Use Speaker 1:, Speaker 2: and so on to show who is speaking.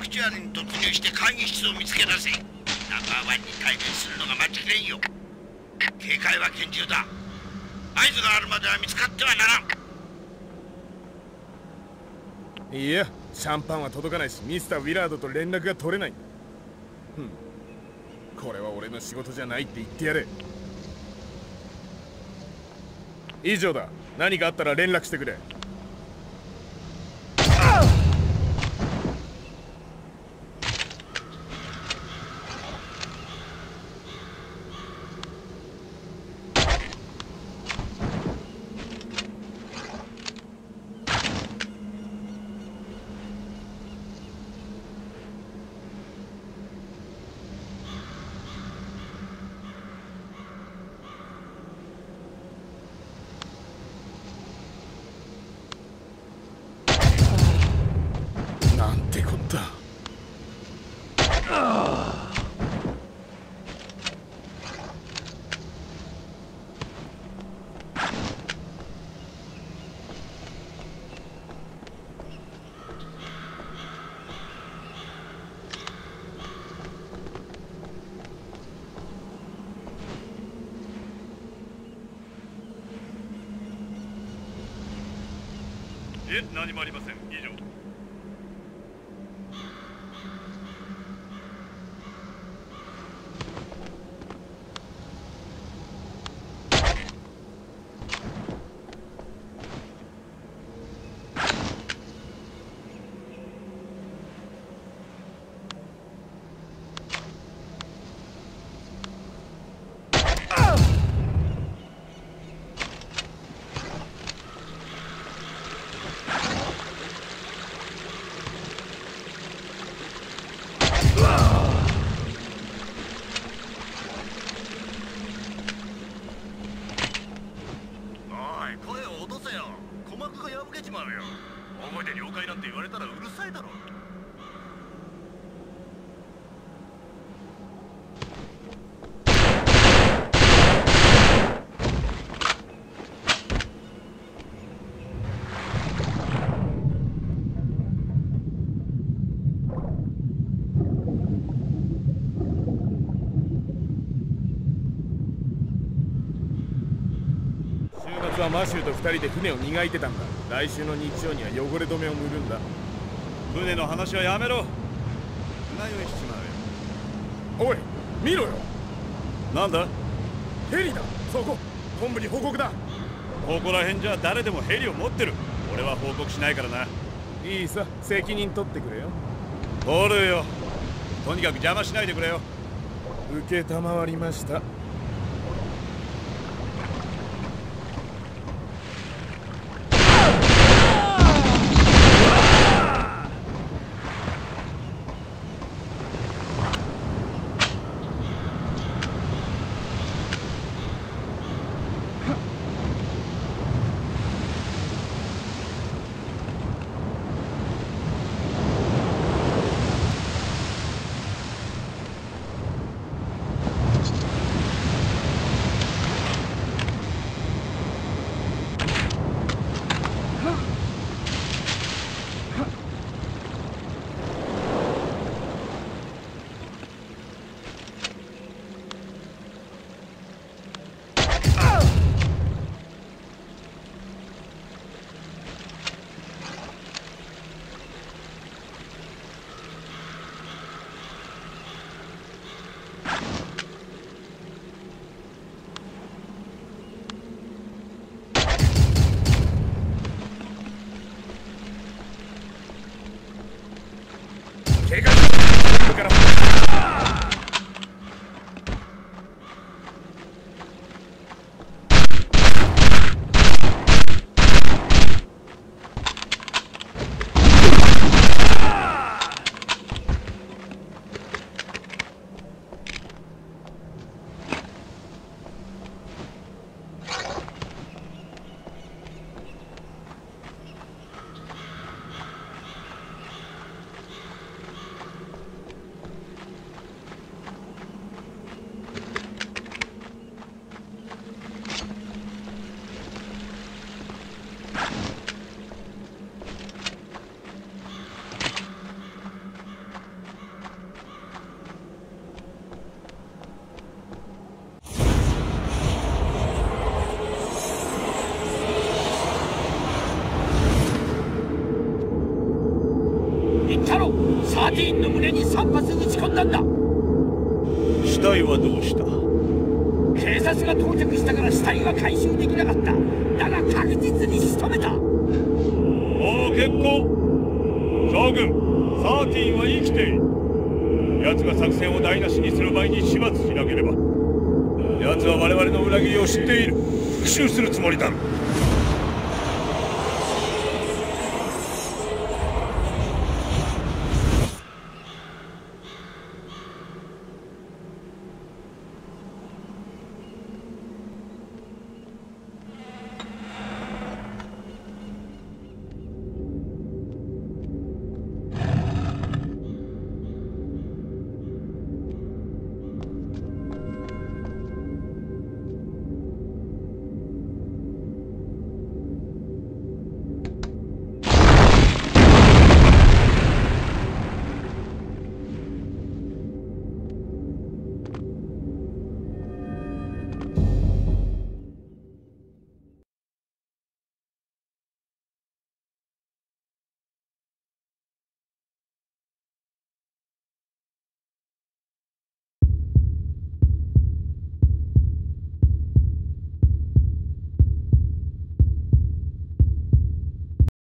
Speaker 1: 口穴に突入して会議室を見つけ出せ。ナンバーワンに対面するのが待ちきれんよ。警戒は厳重だ。合図があるまでは見つかってはなら
Speaker 2: ん。いや。シャンパンは届かないしミスター・ウィラードと連絡が取れない。ふん。これは俺の仕事じゃないって言ってやれ。以上だ。何かあったら連絡してくれ。
Speaker 3: え何もありません。以上。
Speaker 2: はマシューと2人で船を磨いてたんだ。来週の日曜には汚れ止めを塗るんだ。
Speaker 3: 船の話はやめろ。
Speaker 2: 船酔いしちまうよ。おい見ろよ。
Speaker 3: なんだ？
Speaker 2: ヘリだ。そこ。本部に報告だ。
Speaker 3: ここら辺じゃ誰でもヘリを持ってる。俺は報告しないからな。い
Speaker 2: いさ。責任取ってくれよ。
Speaker 3: 取るよ。とにかく邪魔しないでくれよ。
Speaker 2: 受けたまわりました Оскар.
Speaker 4: ティーンの胸に3発撃ち込んだんだ。
Speaker 3: 死体はどうした？
Speaker 4: 警察が到着したから死体は回収できなかった。だが確実に仕留めた。
Speaker 3: もう結構。将軍サーティンは生きている。奴が作戦を台無しにする前に始末しなければ。奴は我々の裏切りを知っている。復讐するつもりだ